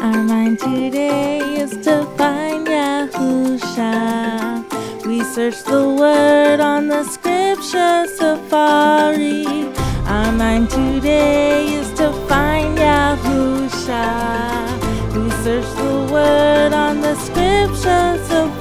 Our mind today is to find Yahusha. We search the word on the scripture safari. Our mind today is to find Yahusha. We search the word on the scripture safari.